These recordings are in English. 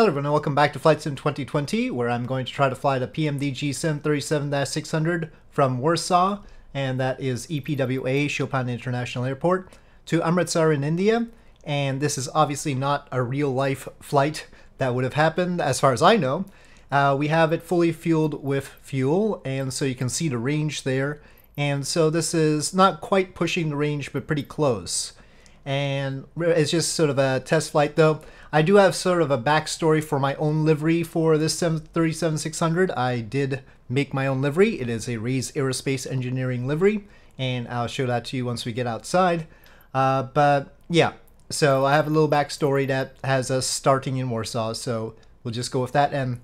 Hello everyone and welcome back to Flight Sim 2020 where I'm going to try to fly the PMDG 737-600 from Warsaw and that is EPWA Chopin International Airport to Amritsar in India. And this is obviously not a real life flight that would have happened as far as I know. Uh, we have it fully fueled with fuel and so you can see the range there. And so this is not quite pushing the range but pretty close and it's just sort of a test flight though. I do have sort of a backstory for my own livery for this 737-600. I did make my own livery. It is a Raiz Aerospace Engineering livery, and I'll show that to you once we get outside. Uh, but yeah, so I have a little backstory that has us starting in Warsaw, so we'll just go with that. And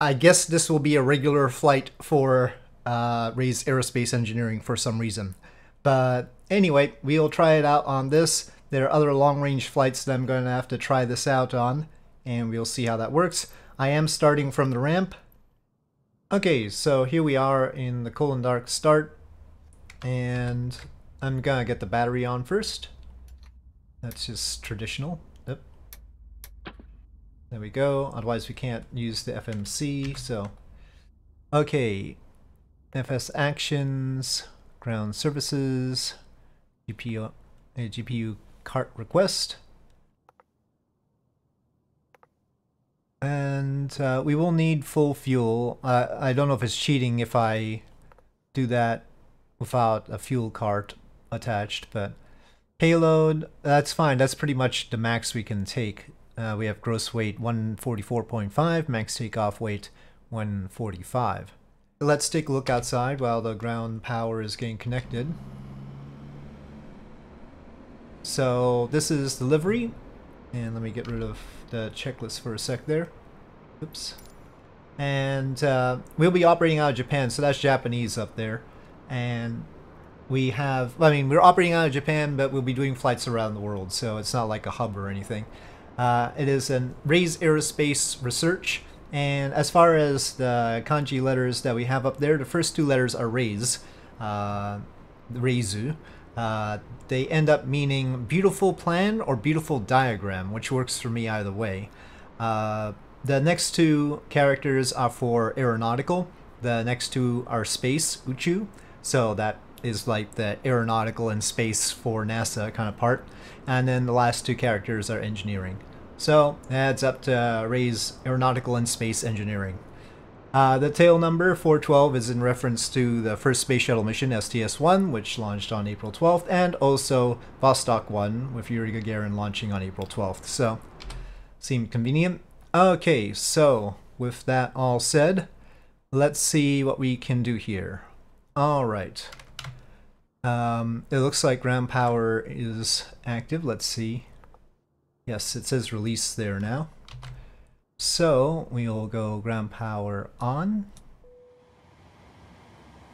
I guess this will be a regular flight for uh, Aerospace Engineering for some reason. But anyway, we'll try it out on this. There are other long range flights that I'm going to have to try this out on, and we'll see how that works. I am starting from the ramp. Okay, so here we are in the cold and dark start, and I'm gonna get the battery on first. That's just traditional. Yep. There we go. Otherwise we can't use the FMC, so... Okay. FS actions, ground services, GPU, uh, GPU cart request. And uh, we will need full fuel. Uh, I don't know if it's cheating if I do that without a fuel cart attached, but payload, that's fine. That's pretty much the max we can take. Uh, we have gross weight 144.5, max takeoff weight 145. Let's take a look outside while the ground power is getting connected. So this is the livery, and let me get rid of the checklist for a sec there. Oops. And uh, we'll be operating out of Japan, so that's Japanese up there. And we have, I mean, we're operating out of Japan, but we'll be doing flights around the world, so it's not like a hub or anything. Uh, it is an Raiz Aerospace Research, and as far as the kanji letters that we have up there, the first two letters are Raiz, uh, Reizu. Uh, they end up meaning beautiful plan or beautiful diagram, which works for me either way. Uh, the next two characters are for aeronautical. The next two are space, Uchu. So that is like the aeronautical and space for NASA kind of part. And then the last two characters are engineering. So adds up to Raiz Aeronautical and Space Engineering. Uh, the tail number 412 is in reference to the first space shuttle mission STS-1, which launched on April 12th, and also Vostok 1, with Yuri Gagarin launching on April 12th. So, seemed convenient. Okay, so with that all said, let's see what we can do here. All right. Um, it looks like ground power is active. Let's see. Yes, it says release there now. So we'll go ground power on.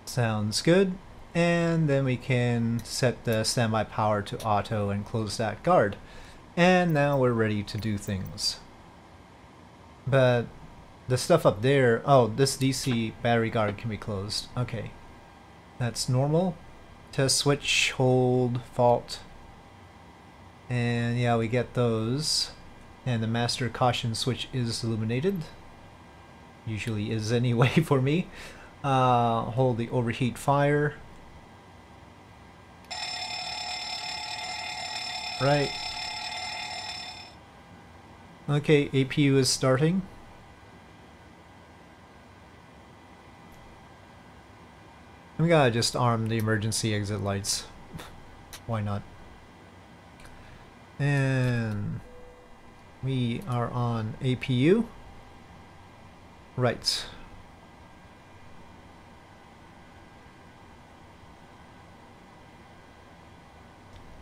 Sounds good. And then we can set the standby power to auto and close that guard. And now we're ready to do things. But the stuff up there, oh, this DC battery guard can be closed. Okay. That's normal. Test switch, hold, fault, and yeah, we get those. And the master caution switch is illuminated. Usually is anyway for me. Uh, hold the overheat fire. Right. Okay, APU is starting. We gotta just arm the emergency exit lights. Why not? And we are on APU. Right.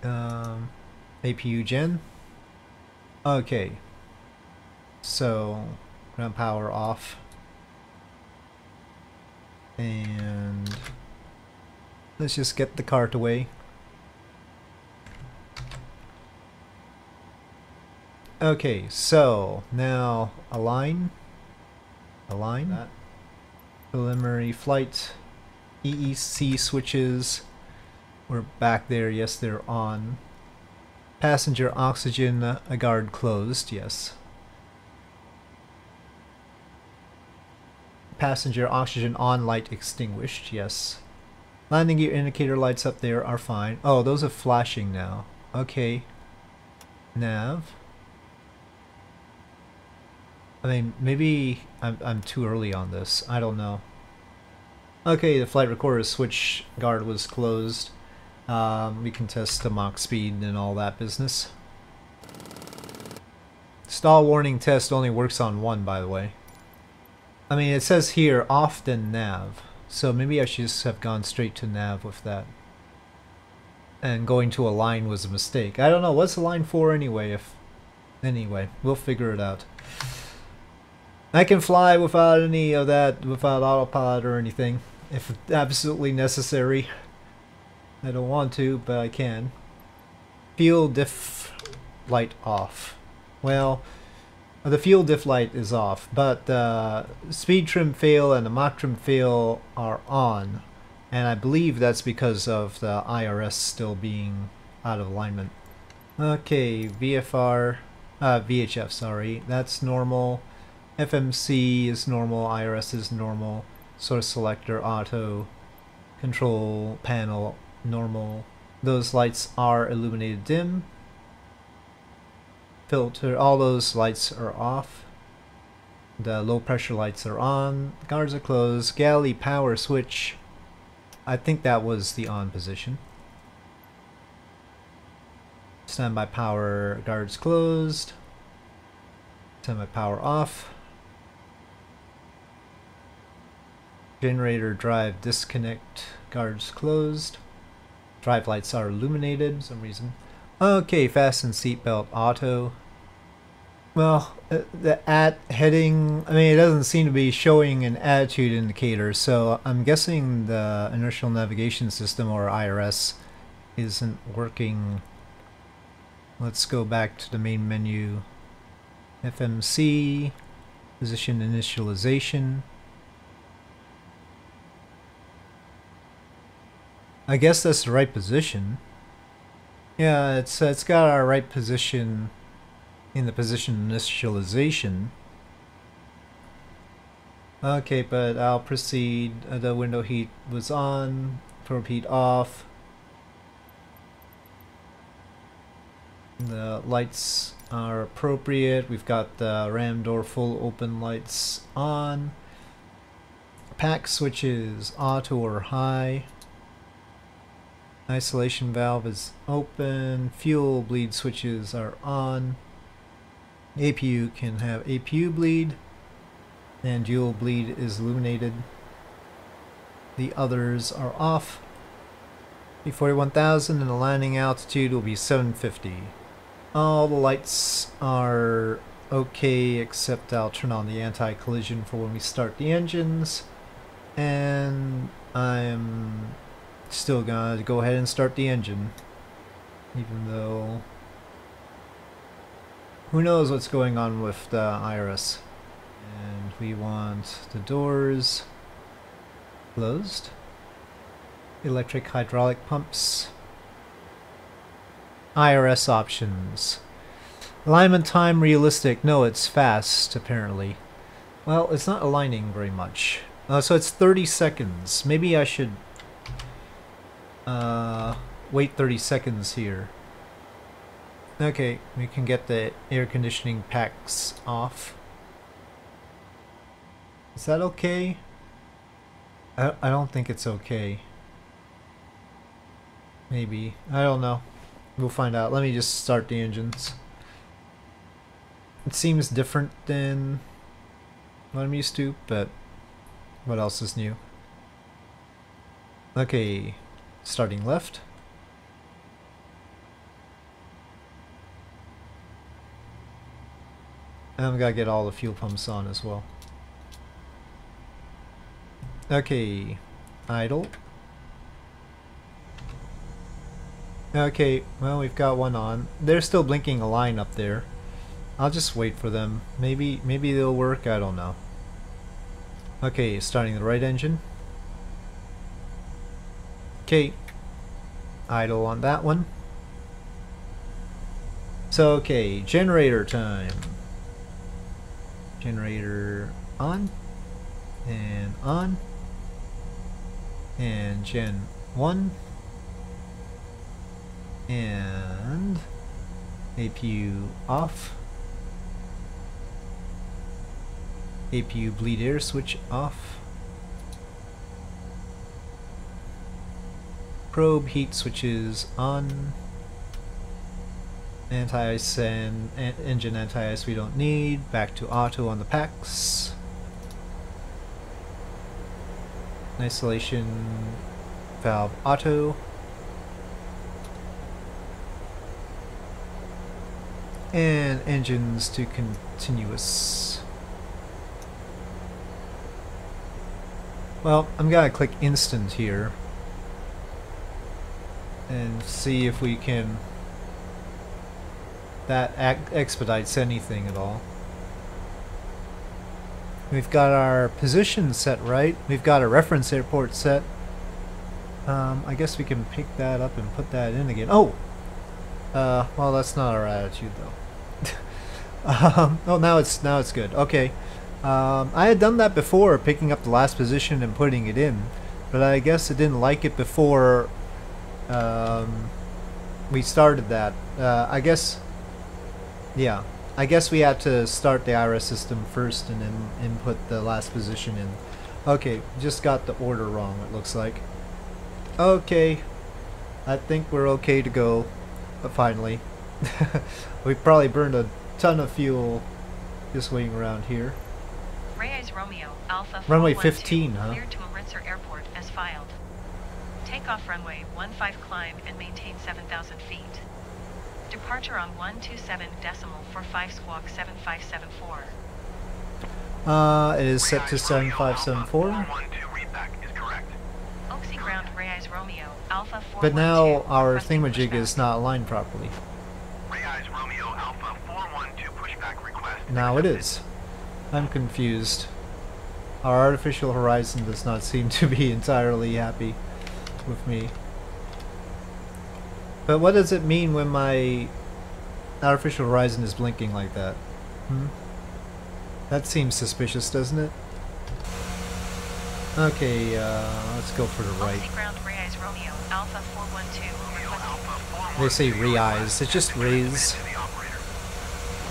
Um, APU gen. Okay. So, ground power off. And let's just get the cart away. Okay, so now align, align, that. preliminary flight, EEC switches, we're back there, yes they're on. Passenger oxygen, a guard closed, yes. passenger oxygen on, light extinguished. Yes. Landing gear indicator lights up there are fine. Oh, those are flashing now. Okay. Nav. I mean, maybe I'm, I'm too early on this. I don't know. Okay, the flight recorder switch guard was closed. Um, we can test the Mach speed and all that business. Stall warning test only works on one, by the way. I mean, it says here, often nav. So maybe I should just have gone straight to nav with that. And going to a line was a mistake. I don't know, what's the line for anyway? If Anyway, we'll figure it out. I can fly without any of that, without autopilot or anything, if absolutely necessary. I don't want to, but I can. Fuel diff light off. Well, the fuel diff light is off, but uh, speed trim fail and the Mach trim fail are on. And I believe that's because of the IRS still being out of alignment. Okay, VFR, uh, VHF, sorry, that's normal. FMC is normal, IRS is normal, source selector auto, control panel normal. Those lights are illuminated dim. Filter, all those lights are off. The low pressure lights are on. Guards are closed. Galley power switch. I think that was the on position. Standby power guards closed. Standby power off. Generator drive disconnect, guards closed. Drive lights are illuminated for some reason. Okay, fasten seatbelt auto. Well, uh, the at heading, I mean, it doesn't seem to be showing an attitude indicator, so I'm guessing the inertial navigation system, or IRS, isn't working. Let's go back to the main menu. FMC, position initialization. I guess that's the right position. Yeah, it's uh, it's got our right position in the position initialization. Okay, but I'll proceed. Uh, the window heat was on, probe heat off. The lights are appropriate. We've got the ram door full open lights on. Pack switches auto or high. Isolation valve is open. Fuel bleed switches are on. APU can have APU bleed. And dual bleed is illuminated. The others are off. P41,000 and the landing altitude will be 750. All the lights are okay except I'll turn on the anti-collision for when we start the engines. And I'm still gonna go ahead and start the engine. Even though... Who knows what's going on with the IRS. And we want the doors closed. Electric hydraulic pumps. IRS options. Alignment time realistic. No, it's fast, apparently. Well, it's not aligning very much. Uh, so it's 30 seconds. Maybe I should uh, wait 30 seconds here. Okay, we can get the air conditioning packs off. Is that okay? I, I don't think it's okay. Maybe. I don't know. We'll find out. Let me just start the engines. It seems different than what I'm used to, but what else is new? Okay, starting left. And I'm gotta get all the fuel pumps on as well. Okay, idle. Okay, well we've got one on. They're still blinking a line up there. I'll just wait for them. Maybe maybe they'll work, I don't know. Okay, starting the right engine. Okay, idle on that one. So, okay, generator time. Generator on. And on. And Gen 1. And APU off. APU bleed air switch off. Probe heat switches on. Anti-ice and engine anti-ice we don't need. Back to auto on the packs. Isolation valve auto. And engines to continuous. Well, I'm gonna click instant here and see if we can that expedites anything at all. We've got our position set right. We've got a reference airport set. Um, I guess we can pick that up and put that in again. Oh! Uh, well, that's not our attitude, though. um, oh, now it's now it's good. Okay. Um, I had done that before, picking up the last position and putting it in, but I guess it didn't like it before um, we started that. Uh, I guess yeah. I guess we had to start the IRS system first and then input the last position in. Okay, just got the order wrong, it looks like. Okay. I think we're okay to go, uh, finally. we probably burned a ton of fuel just waiting around here. Raiz Romeo, Alpha Runway 15, huh? Cleared to Airport as filed. Takeoff runway 15 climb and maintain 7,000 feet. Departure on 127 decimal for 5 squawk 7574. Uh, it is set to 7574. But now our thingamajig is not aligned properly. Now it is. I'm confused. Our artificial horizon does not seem to be entirely happy with me. But what does it mean when my artificial horizon is blinking like that? Hmm? That seems suspicious, doesn't it? Okay, uh, let's go for the right. They say re-eyes. It's just rays.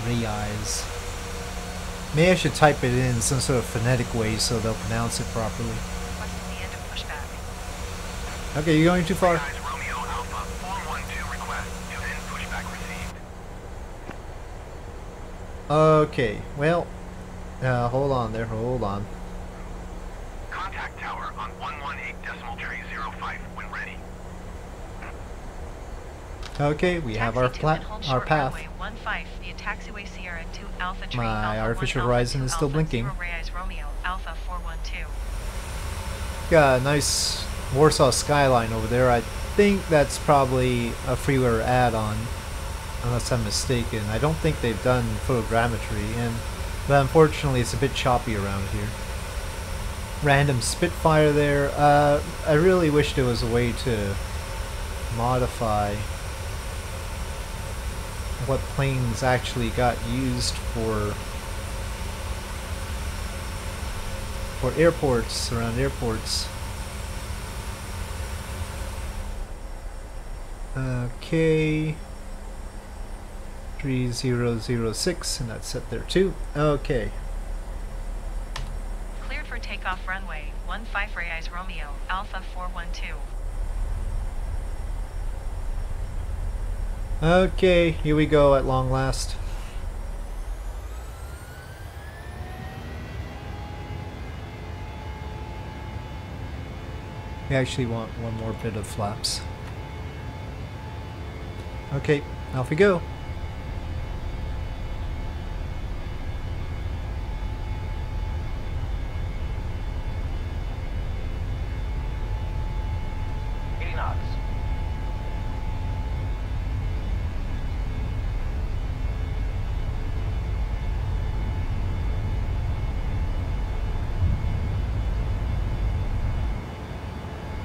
Re-eyes. Maybe I should type it in some sort of phonetic way so they'll pronounce it properly. Okay, you're going too far. Okay, well, uh, hold on there, hold on. Contact tower on 118 decimal tree 05 when ready. Okay, we have our plat our path. My artificial horizon is still blinking. Got a nice Warsaw skyline over there. I think that's probably a freeware add-on unless I'm mistaken. I don't think they've done photogrammetry, and but unfortunately it's a bit choppy around here. Random Spitfire there. Uh, I really wish there was a way to modify what planes actually got used for for airports, around airports. Uh, okay. 3006, and that's set there too. Okay. Cleared for takeoff runway 15 Raiz Romeo, Alpha 412. Okay, here we go at long last. We actually want one more bit of flaps. Okay, off we go.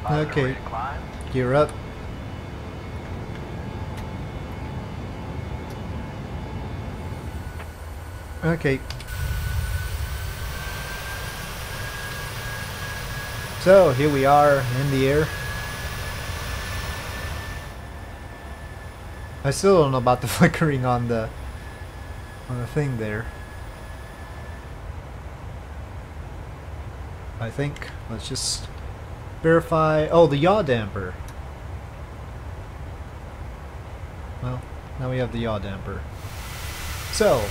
Okay. Gear up. So here we are in the air. I still don't know about the flickering on the on the thing there. I think let's just verify. Oh, the yaw damper. Well, now we have the yaw damper. So,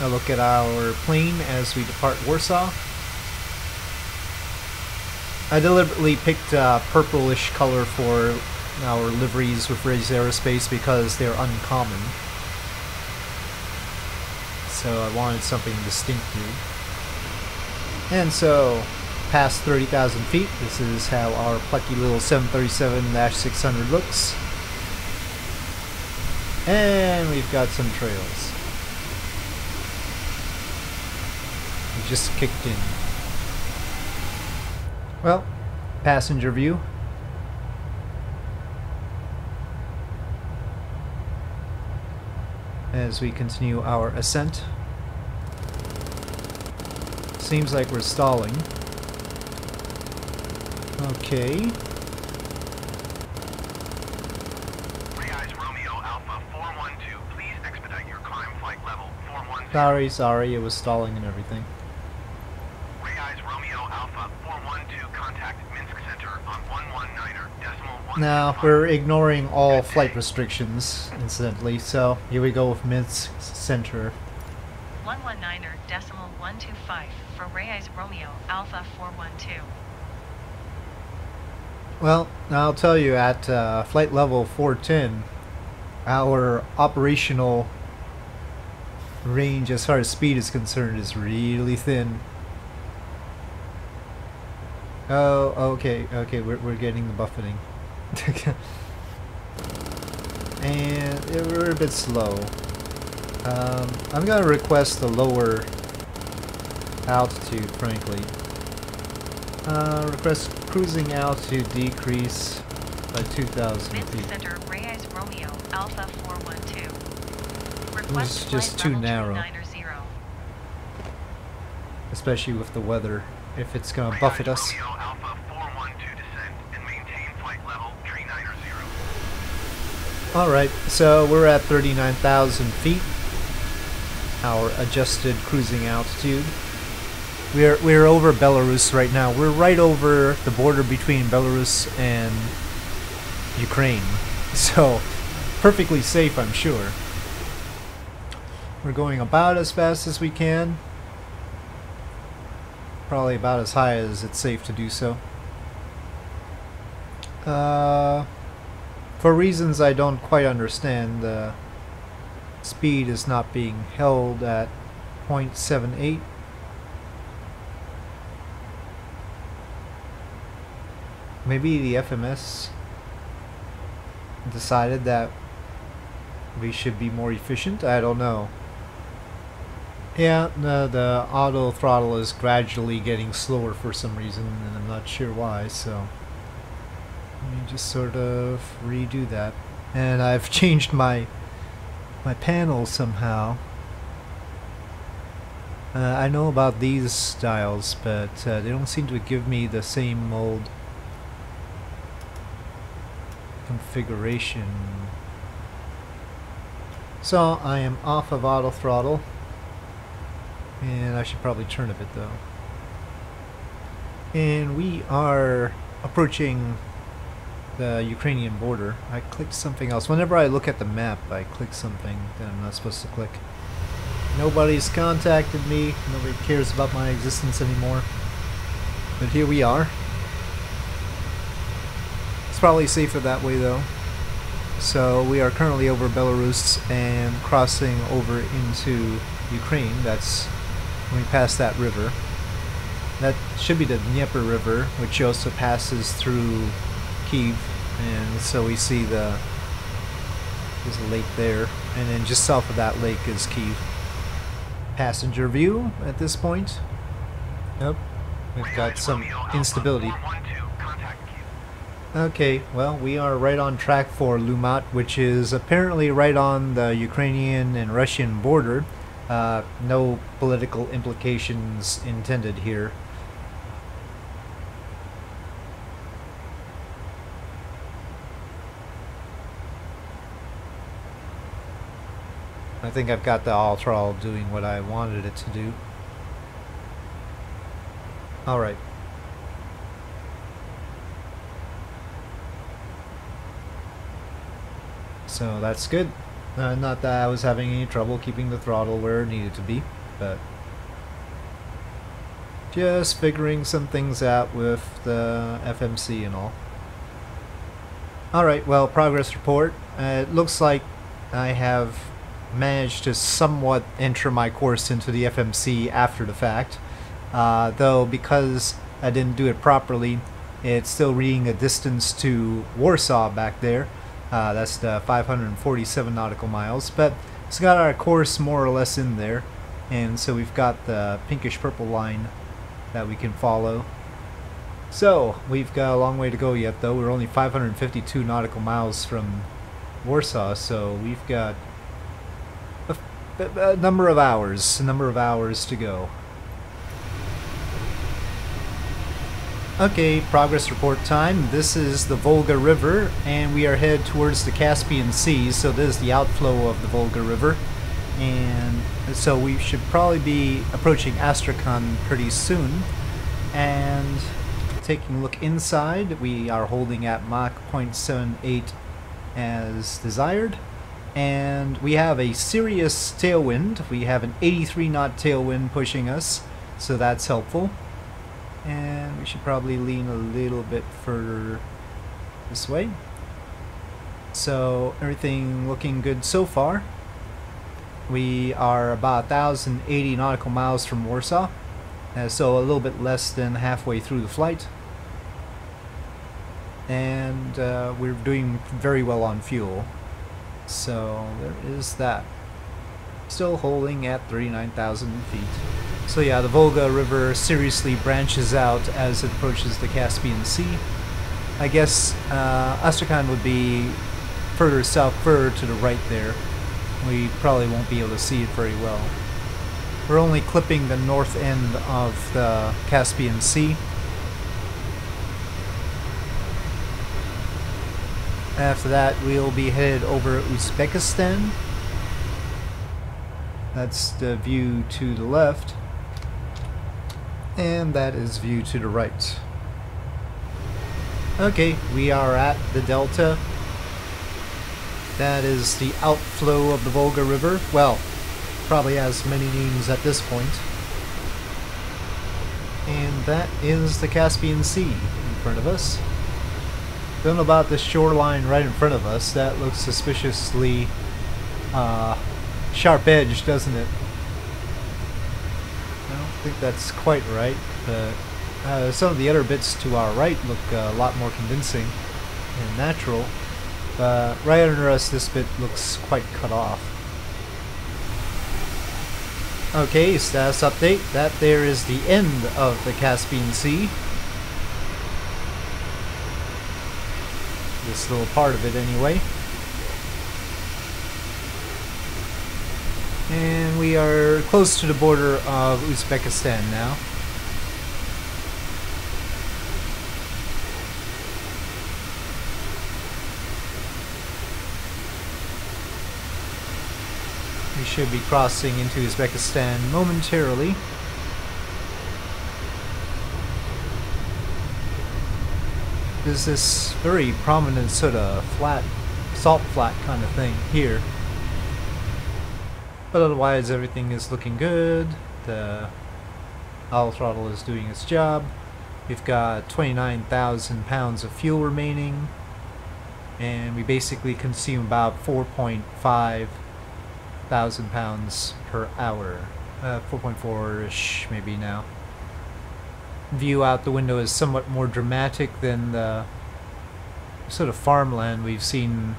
now look at our plane as we depart Warsaw. I deliberately picked a purplish color for our liveries with Raiz Aerospace because they're uncommon. So I wanted something distinctive. And so, past 30,000 feet, this is how our plucky little 737-600 looks. And we've got some trails. Just kicked in. Well, passenger view. As we continue our ascent. Seems like we're stalling. Okay. Raiz Romeo Alpha 412, please expedite your climb flight level 410. Sorry, sorry, it was stalling and everything. Raiz Romeo Alpha 412, contact Minsk Center on 119er decimal 1. Now, we're ignoring all flight restrictions, incidentally, so here we go with Minsk Center. 119er decimal 125 for Raiz Romeo Alpha 412. Well, I'll tell you, at uh, flight level 410, our operational range as far as speed is concerned is really thin. Oh, okay, okay, we're, we're getting the buffeting. and we're a bit slow. Um, I'm gonna request a lower altitude, frankly. Uh, request cruising altitude decrease by 2,000 Minsk feet. Center Raiz Romeo Alpha 412. was Request just too narrow. Especially with the weather, if it's gonna buffet us. Romeo Alpha 412 descend and maintain flight level 390. Alright, so we're at 39,000 feet. Our adjusted cruising altitude. We're, we're over Belarus right now. We're right over the border between Belarus and Ukraine. So, perfectly safe, I'm sure. We're going about as fast as we can. Probably about as high as it's safe to do so. Uh, for reasons I don't quite understand, the speed is not being held at 0.78. Maybe the FMS decided that we should be more efficient? I don't know. Yeah, the, the auto throttle is gradually getting slower for some reason, and I'm not sure why, so... Let me just sort of redo that. And I've changed my my panel somehow. Uh, I know about these styles, but uh, they don't seem to give me the same mold configuration. So I am off of auto throttle. And I should probably turn a bit though. And we are approaching the Ukrainian border. I clicked something else. Whenever I look at the map, I click something that I'm not supposed to click. Nobody's contacted me. Nobody cares about my existence anymore. But here we are. It's probably safer that way though. So we are currently over Belarus and crossing over into Ukraine. That's when we pass that river. That should be the Dnieper River, which also passes through Kiev, and so we see the there's a lake there, and then just south of that lake is Kiev. Passenger view at this point. Nope, we've got some instability. 412, contact Kiev. Okay, well, we are right on track for Lumat, which is apparently right on the Ukrainian and Russian border. Uh, no political implications intended here. I think I've got the all throttle doing what I wanted it to do. Alright. So that's good. Uh, not that I was having any trouble keeping the throttle where it needed to be, but just figuring some things out with the FMC and all. Alright, well, progress report. Uh, it looks like I have managed to somewhat enter my course into the FMC after the fact. Uh, though, because I didn't do it properly, it's still reading a distance to Warsaw back there. Uh, that's the 547 nautical miles, but it's got our course more or less in there. And so we've got the pinkish purple line that we can follow. So, we've got a long way to go yet though. We're only 552 nautical miles from Warsaw, so we've got a, a, number of hours, a number of hours to go. Okay, progress report time. This is the Volga River, and we are headed towards the Caspian Sea, so this is the outflow of the Volga River. And so we should probably be approaching Astrakhan pretty soon. And taking a look inside, we are holding at Mach 0.78 as desired. And we have a serious tailwind. We have an 83 knot tailwind pushing us, so that's helpful. And we should probably lean a little bit further this way. So everything looking good so far. We are about 1,080 nautical miles from Warsaw, uh, so a little bit less than halfway through the flight. And uh, we're doing very well on fuel, so there is that. Still holding at 39,000 feet. So yeah, the Volga River seriously branches out as it approaches the Caspian Sea. I guess uh, Astrakhan would be further south, further to the right there we probably won't be able to see it very well. We're only clipping the north end of the Caspian Sea. After that, we'll be headed over Uzbekistan. That's the view to the left. And that is view to the right. Okay, we are at the delta that is the outflow of the Volga River. Well, probably has many names at this point. And that is the Caspian Sea in front of us. Don't about the shoreline right in front of us. That looks suspiciously uh, sharp-edged, doesn't it? I don't think that's quite right, but uh, some of the other bits to our right look uh, a lot more convincing and natural. But right under us this bit looks quite cut off. Okay, status update. That there is the end of the Caspian Sea. This little part of it anyway. And we are close to the border of Uzbekistan now. We should be crossing into Uzbekistan momentarily. There's this very prominent sort of flat, salt flat kind of thing here. But otherwise everything is looking good. The all throttle is doing its job. We've got 29,000 pounds of fuel remaining. And we basically consume about 4.5 thousand pounds per hour. Uh, 4.4-ish maybe now. View out the window is somewhat more dramatic than the sort of farmland we've seen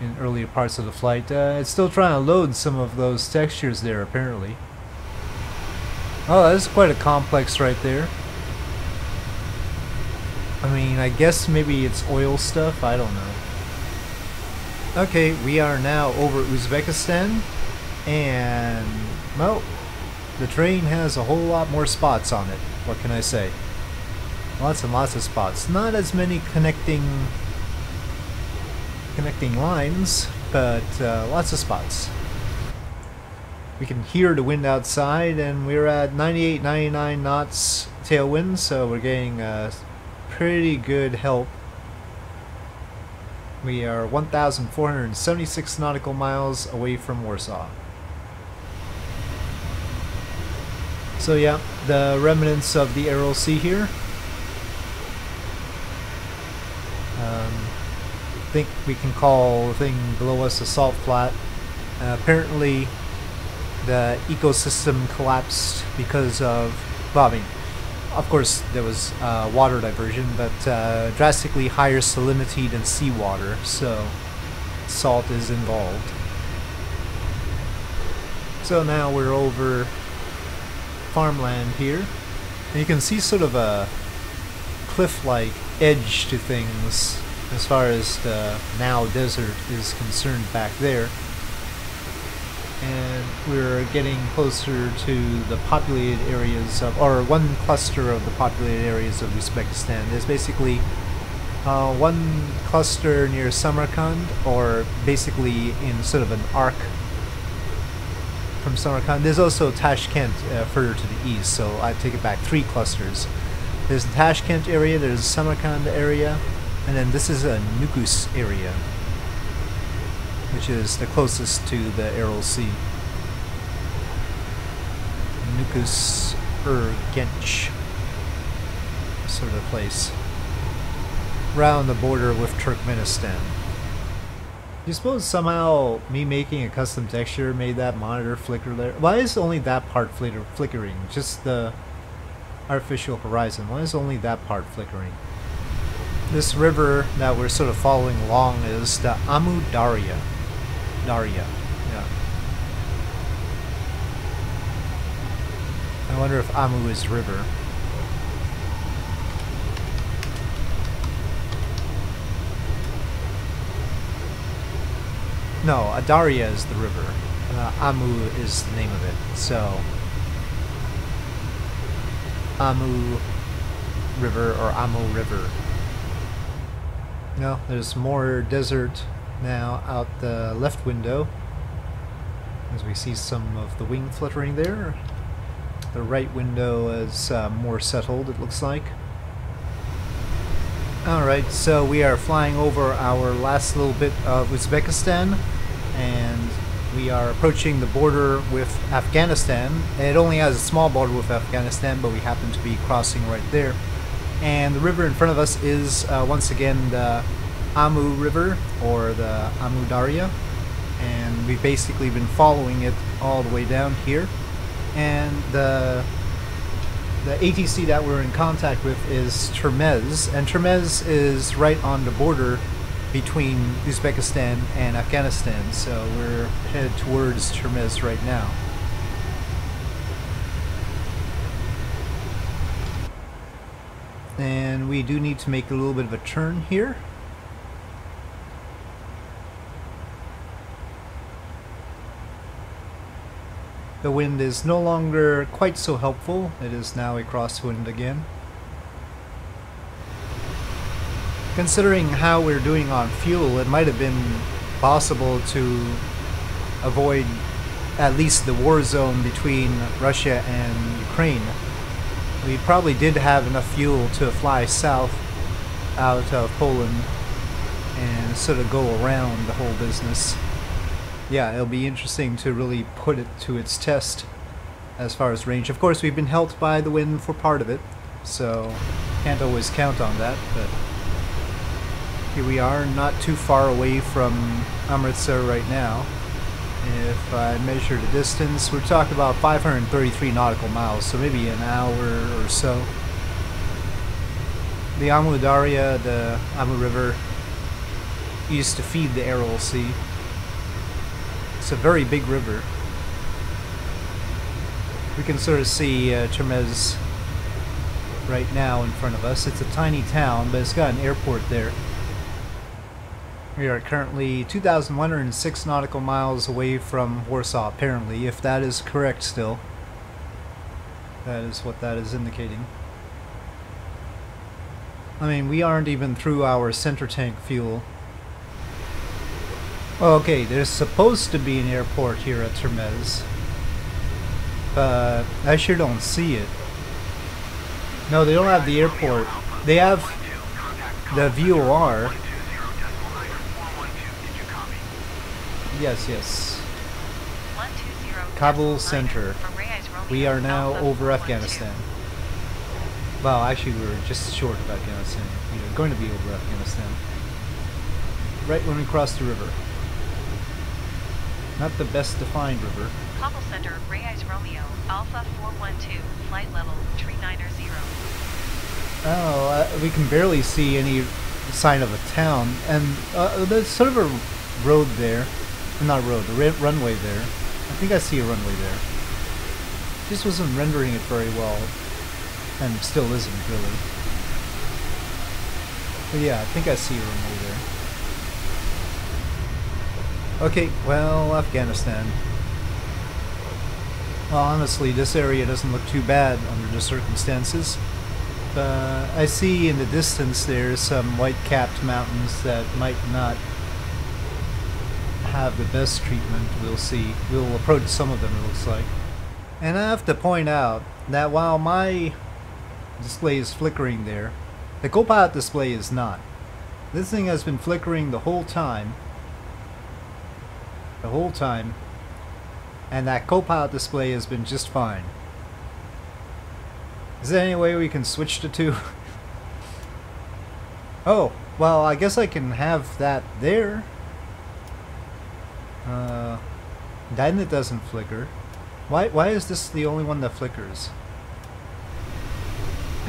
in earlier parts of the flight. Uh, it's still trying to load some of those textures there apparently. Oh, that's quite a complex right there. I mean, I guess maybe it's oil stuff, I don't know. Okay, we are now over Uzbekistan, and, well, the train has a whole lot more spots on it. What can I say? Lots and lots of spots. Not as many connecting connecting lines, but uh, lots of spots. We can hear the wind outside, and we're at 98, 99 knots tailwind, so we're getting uh, pretty good help. We are 1,476 nautical miles away from Warsaw. So yeah, the remnants of the Aral Sea here. Um, I think we can call the thing below us a salt flat. Uh, apparently, the ecosystem collapsed because of, mean, of course there was uh, water diversion, but uh, drastically higher salinity than seawater, so salt is involved. So now we're over farmland here, and you can see sort of a cliff-like edge to things as far as the now desert is concerned back there and we're getting closer to the populated areas of, or one cluster of the populated areas of Uzbekistan. There's basically uh, one cluster near Samarkand, or basically in sort of an arc from Samarkand. There's also Tashkent uh, further to the east, so I take it back, three clusters. There's the Tashkent area, there's the Samarkand area, and then this is a Nukus area which is the closest to the Aral Sea. Nukus Urgench sort of place. Round the border with Turkmenistan. You suppose somehow me making a custom texture made that monitor flicker there? Why is only that part flicker flickering? Just the artificial horizon. Why is only that part flickering? This river that we're sort of following along is the Amu Darya. Daria. Yeah. I wonder if Amu is river. No, Adaria is the river. Uh, Amu is the name of it. So, Amu River or Amu River. No, there's more desert now out the left window as we see some of the wing fluttering there. The right window is uh, more settled it looks like. Alright, so we are flying over our last little bit of Uzbekistan and we are approaching the border with Afghanistan. It only has a small border with Afghanistan, but we happen to be crossing right there. And the river in front of us is uh, once again the Amu River or the Amu Darya and we've basically been following it all the way down here and the the ATC that we're in contact with is Termez and Termez is right on the border between Uzbekistan and Afghanistan so we're headed towards Termez right now and we do need to make a little bit of a turn here The wind is no longer quite so helpful. It is now a crosswind again. Considering how we're doing on fuel, it might have been possible to avoid at least the war zone between Russia and Ukraine. We probably did have enough fuel to fly south out of Poland and sort of go around the whole business yeah, it'll be interesting to really put it to its test as far as range. Of course, we've been helped by the wind for part of it, so can't always count on that, but here we are, not too far away from Amritsar right now. If I measure the distance, we're talking about 533 nautical miles, so maybe an hour or so. The Amu Darya, the Amu River, used to feed the Aral Sea. It's a very big river. We can sort of see uh, right now in front of us. It's a tiny town, but it's got an airport there. We are currently 2,106 nautical miles away from Warsaw, apparently, if that is correct still. That is what that is indicating. I mean, we aren't even through our center tank fuel. Okay, there's supposed to be an airport here at Termez. But I sure don't see it. No, they don't have the airport. They have the VOR. Yes, yes. 120 Kabul Center. niner for Raiz Romeo We are now Alpha over 412. Afghanistan. Well, actually, we were just short of Afghanistan. We are going to be over Afghanistan. Right when we cross the river. Not the best defined river. Kabul Center, Raiz Romeo, Alpha 412, flight level 390. Oh, uh, we can barely see any sign of a town, and uh, there's sort of a road there. Not road, the runway there. I think I see a runway there. Just wasn't rendering it very well, and still isn't really. But yeah, I think I see a runway there. Okay, well, Afghanistan. Well, honestly, this area doesn't look too bad under the circumstances. I see in the distance there's some white-capped mountains that might not have the best treatment. We'll see. We'll approach some of them, it looks like. And I have to point out that while my display is flickering there, the Copilot display is not. This thing has been flickering the whole time. The whole time. And that Copilot display has been just fine. Is there any way we can switch the two? oh, well, I guess I can have that there. Uh, then it doesn't flicker. Why, why is this the only one that flickers?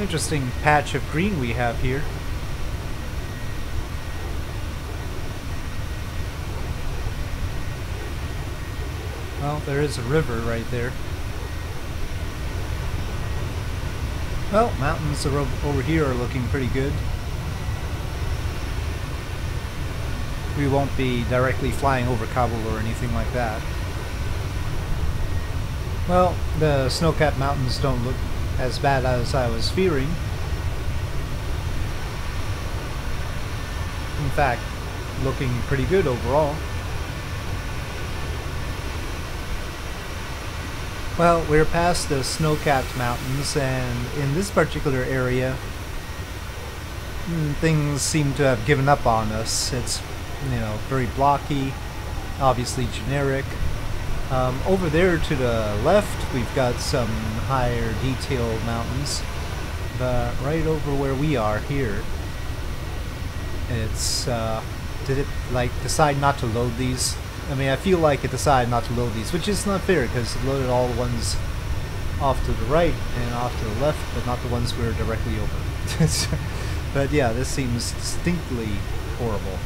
Interesting patch of green we have here. Well, there is a river right there. Well, mountains over here are looking pretty good. We won't be directly flying over Kabul or anything like that. Well, the snow-capped mountains don't look as bad as I was fearing. In fact, looking pretty good overall. Well, we're past the snow-capped mountains, and in this particular area, mm, things seem to have given up on us. It's, you know, very blocky, obviously generic. Um, over there to the left, we've got some higher detailed mountains, but right over where we are here, it's, uh, did it, like, decide not to load these? I mean, I feel like it decided not to load these, which is not fair because it loaded all the ones off to the right and off to the left, but not the ones we're directly over. but yeah, this seems distinctly horrible.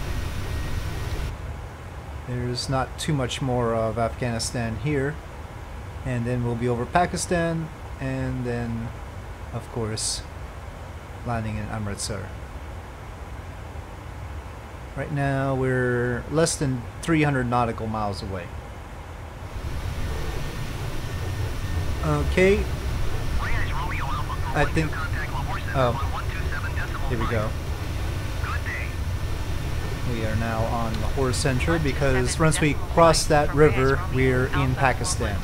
There's not too much more of Afghanistan here. And then we'll be over Pakistan, and then, of course, landing in Amritsar. Right now, we're less than 300 nautical miles away. Okay, I think- oh, here we go. We are now on Lahore Center because once we cross that river, we're in Pakistan.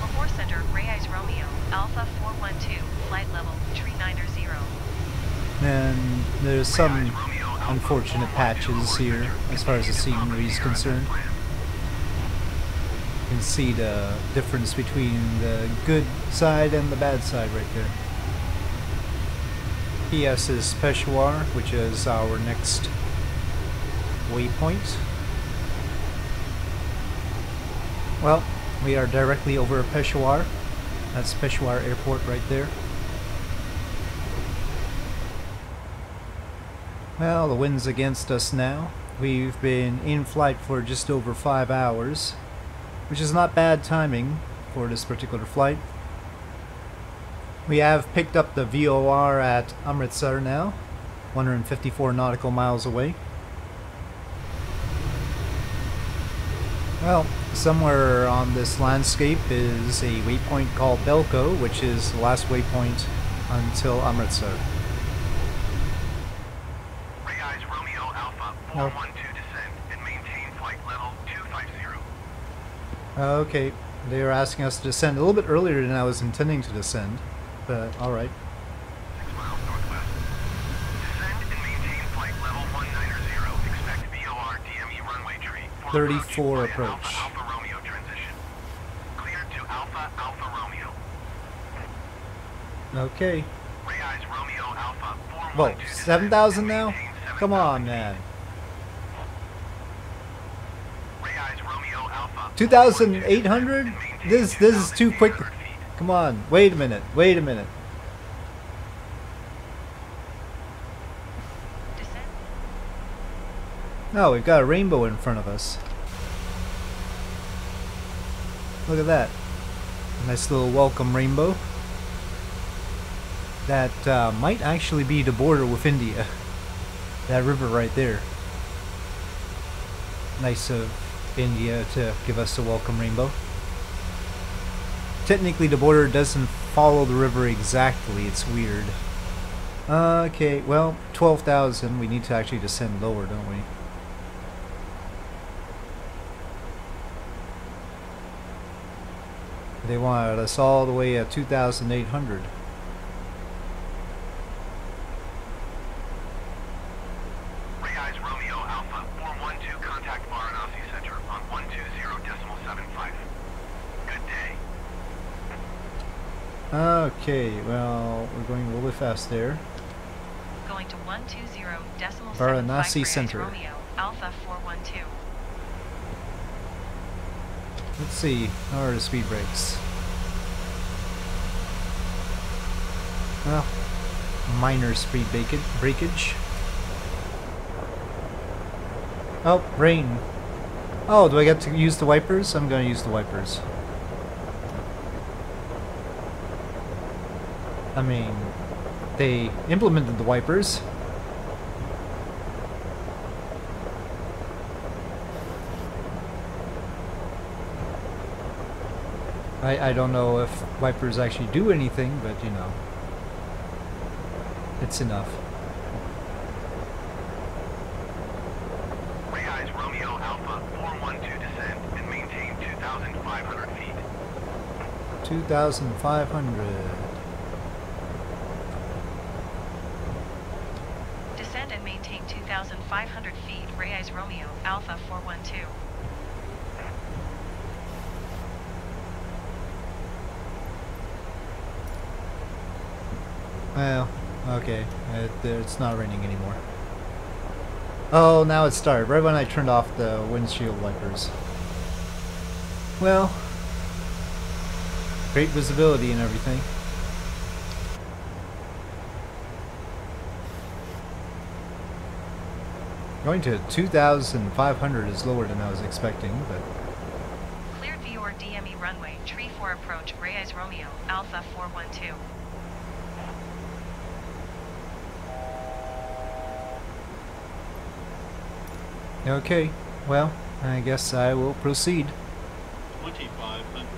Lahore Center, Raiz Romeo, Alpha 412, flight level 390. And there's some unfortunate patches here as far as the scenery is concerned. You can see the difference between the good side and the bad side right there. PS is Peshawar, which is our next waypoint. Well, we are directly over Peshawar. That's Peshawar Airport right there. Well, the wind's against us now. We've been in flight for just over five hours, which is not bad timing for this particular flight. We have picked up the VOR at Amritsar now, 154 nautical miles away. Well, somewhere on this landscape is a waypoint called Belko, which is the last waypoint until Amritsar. No. 412 descend and maintain flight level 250. Okay, they were asking us to descend a little bit earlier than I was intending to descend, but all right. 6 miles northwest. Descend and maintain flight level 190. Expect VOR DME runway tree. for 34 approach. Okay. Raiz Romeo Alpha 412 Whoa, 7,000 now? Come on, man. Raiz Romeo Alpha 2,800? This this is too quick. 2,800 feet. Come on, wait a minute, wait a minute. No, we've got a rainbow in front of us. Look at that. Nice little welcome rainbow. That uh, might actually be the border with India. That river right there. Nice of India to give us a welcome rainbow. Technically, the border doesn't follow the river exactly. It's weird. Uh, okay, well, 12,000. We need to actually descend lower, don't we? They wanted us all the way at 2,800. Raiz Romeo Alpha 412 contact Varanasi Center on 120.75. Good day. Okay, well, we're going really fast there. Going to 120 decimal Varanasi 75 Raiz Center. Romeo Alpha 412. Let's see, how are the speed brakes? Well, minor speed breakage. breakage. Oh, rain. Oh, do I get to use the wipers? I'm gonna use the wipers. I mean, they implemented the wipers. I, I don't know if wipers actually do anything, but you know, it's enough. Raiz Romeo Alpha 1,500 feet, Raiz Romeo, Alpha 412. Well, okay. It, it's not raining anymore. Oh, now it started. Right when I turned off the windshield wipers. Well, great visibility and everything. Going to 2,500 is lower than I was expecting, but Cleared VOR DME runway. Tree 4 approach. Raiz Romeo Alpha 412. okay. Well, I guess I will proceed. 2500.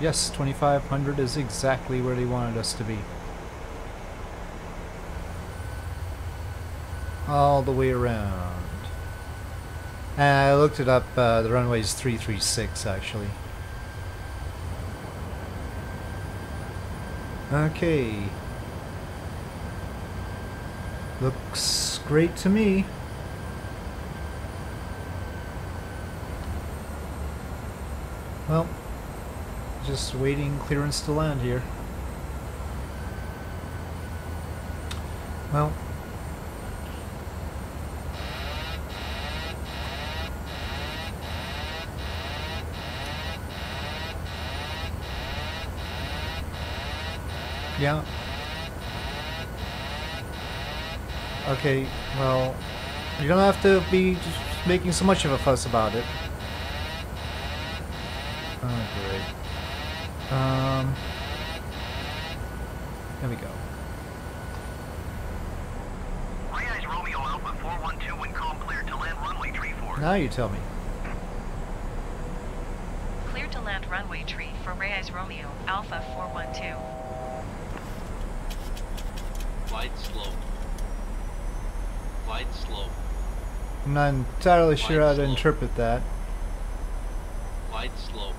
Yes, 2500 is exactly where they wanted us to be. All the way around. And I looked it up, uh, the runway is 336 actually. Okay. Looks great to me. Well, just waiting clearance to land here. Well. Yeah. Okay, well, you don't have to be just making so much of a fuss about it. Oh, great. Um, there we go. Raiz Romeo Alpha 412 when call cleared to land runway tree 4. Now you tell me. Cleared to land runway tree for Raiz Romeo Alpha 412. Flight slow. Flight slow. I'm not entirely sure how to interpret that. Glide slope.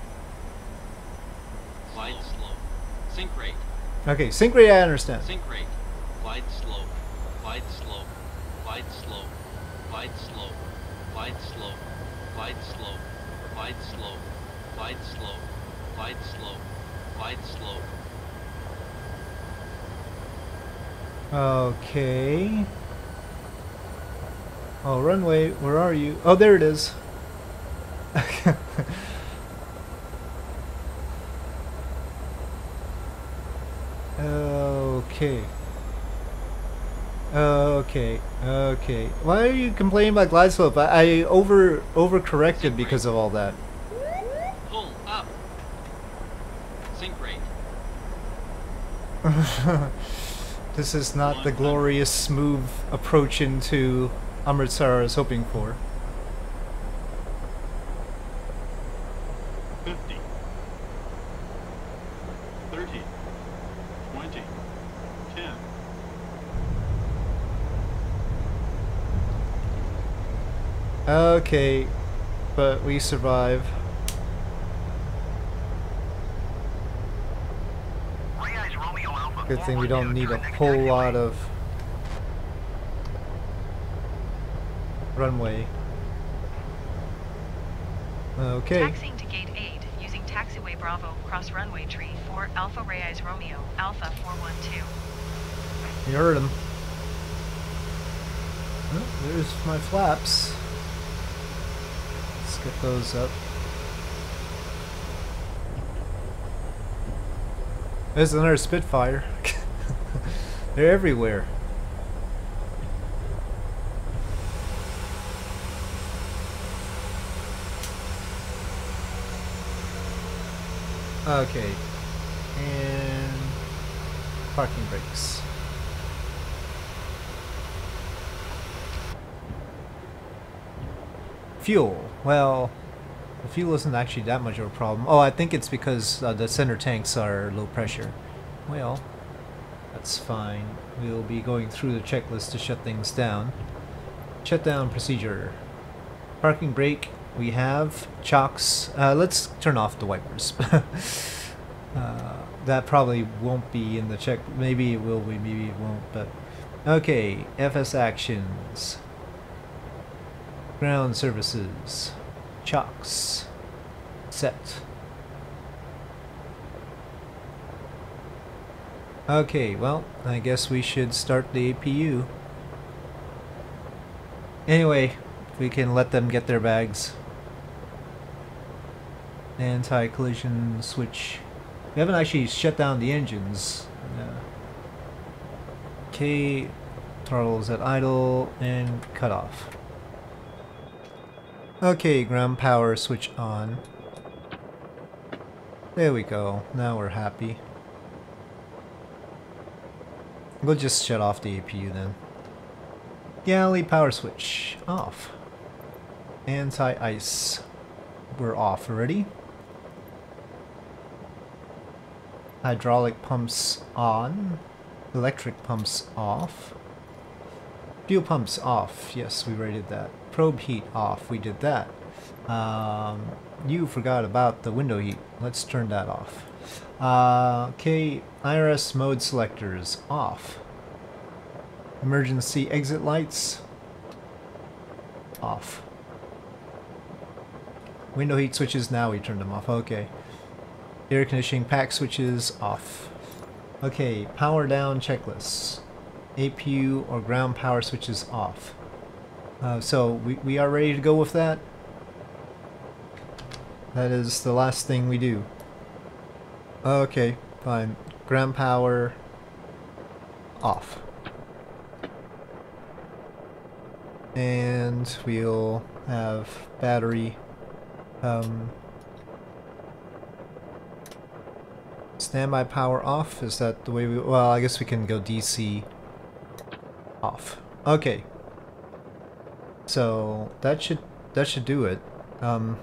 Glide slope. Sink rate. Okay, sink rate I understand. Sink rate. Glide slope. Glide slope. Glide slope. Glide slope. Glide slope. Glide slope. Glide slope. Glide slope. Glide slope. Glide slope. Okay. Oh, runway, where are you? Oh, there it is. okay. Okay, okay. Why are you complaining about glide slope? I, I over overcorrected because of all that. Pull up. Sink rate. this is not the glorious, smooth approach into Amritsar I was hoping for. 50. 30. 20. 10. Okay, but we survive. Raiz Romeo Alpha Good thing we don't need a whole lot of runway. Okay. Taxiing to gate 8 using taxiway Bravo cross runway tree for Alpha Raiz Romeo Alpha 412. You heard him. Oh, there's my flaps. Let's get those up. There's another Spitfire. They're everywhere. Okay. And parking brakes. Fuel. Well, the fuel isn't actually that much of a problem. Oh, I think it's because uh, the center tanks are low pressure. Well, that's fine. We'll be going through the checklist to shut things down. Shutdown procedure. Parking brake. We have chocks. Uh, let's turn off the wipers. uh, that probably won't be in the check. Maybe it will be. Maybe it won't. But okay. FS actions. Ground services. Chocks. Set. Okay, well, I guess we should start the APU. Anyway, we can let them get their bags. Anti-collision switch. We haven't actually shut down the engines. Uh, K throttles at idle and cut off. Okay, ground power switch on. There we go. Now we're happy. We'll just shut off the APU then. Galley power switch off. Anti-ice. We're off already. Hydraulic pumps on. Electric pumps off. Fuel pumps off. Yes, we rated that. Probe heat off. We did that. Um, you forgot about the window heat. Let's turn that off. Uh, okay, IRS mode selectors off. Emergency exit lights off. Window heat switches now we turned them off. Okay. Air conditioning pack switches off. Okay, power down checklists. APU or ground power switches off. Uh, so we, we are ready to go with that. That is the last thing we do. Okay, fine. Ground power off. And we'll have battery um, standby power off. Is that the way we? Well, I guess we can go DC off. Okay. So that should that should do it. Um,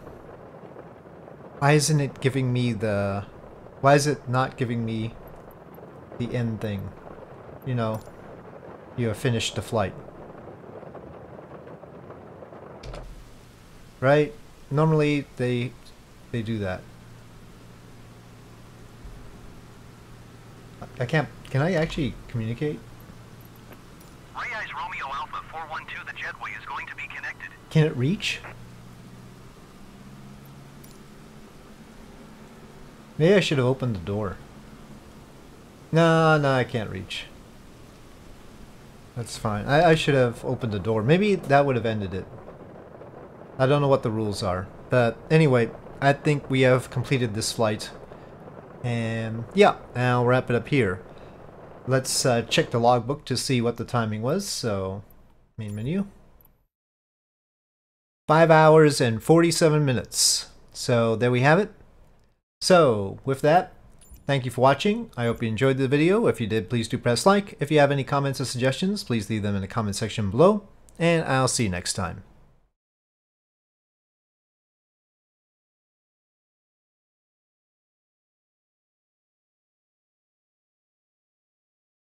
why isn't it giving me the? Why is it not giving me the end thing? You know, you have finished the flight. right? Normally they they do that. I can't. Can I actually communicate? Raiz Romeo Alpha 412, the jetway is going to be connected. Can it reach? Maybe I should have opened the door. No, no, I can't reach. That's fine. I, I should have opened the door. Maybe that would have ended it. I don't know what the rules are. But anyway, I think we have completed this flight. And yeah, I'll wrap it up here. Let's uh, check the logbook to see what the timing was. So, main menu. 5 hours and 47 minutes. So there we have it. So with that, thank you for watching. I hope you enjoyed the video. If you did, please do press like. If you have any comments or suggestions, please leave them in the comment section below. And I'll see you next time.